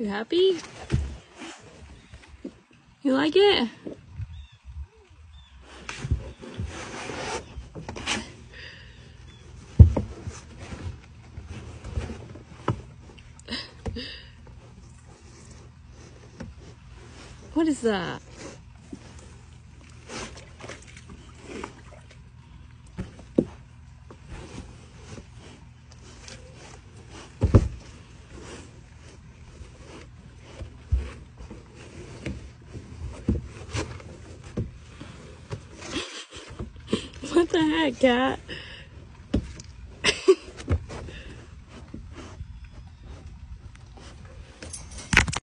You happy? You like it? What is that? What the heck, cat?